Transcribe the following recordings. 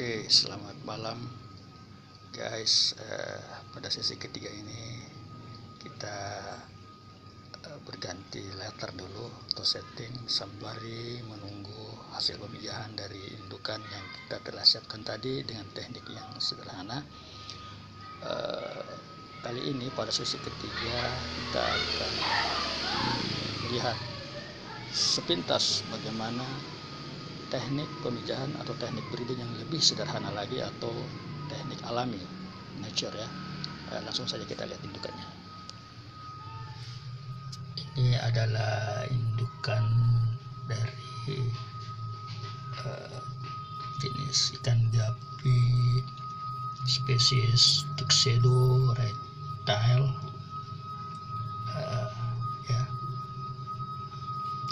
Oke, selamat malam guys. Eh, pada sesi ketiga ini kita eh, berganti letter dulu atau setting sembari menunggu hasil pemijahan dari indukan yang kita telah siapkan tadi dengan teknik yang sederhana. Eh, kali ini pada sesi ketiga kita akan melihat sepintas bagaimana teknik pemijahan atau teknik breeding yang lebih sederhana lagi atau teknik alami nature ya. Eh, langsung saja kita lihat indukannya. Ini adalah indukan dari uh, jenis ikan gapi spesies tuxedo reptile uh, ya.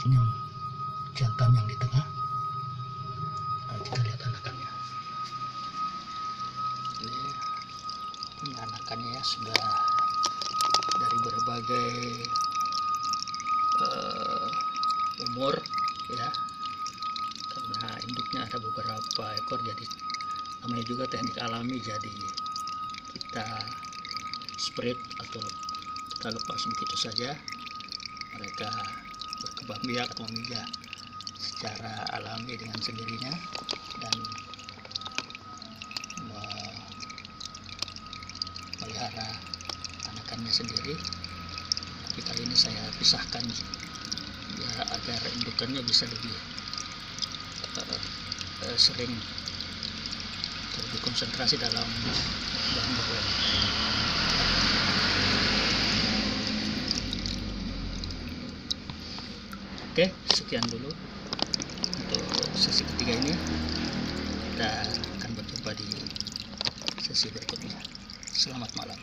Ini jantan yang di tengah lihat anakannya ini, anakannya ya sudah dari berbagai uh, umur ya. Karena induknya ada beberapa ekor jadi namanya juga teknik alami jadi kita spread atau kita lepas begitu saja. Mereka berkembang biak atau secara alami dengan sendirinya dan memelihara anakannya sendiri. Tapi kali ini saya pisahkan ya agar indukannya bisa lebih uh, uh, sering lebih konsentrasi dalam bahan baku oke sekian dulu untuk sesi ketiga ini kita akan berjumpa di sesi berikutnya. Selamat malam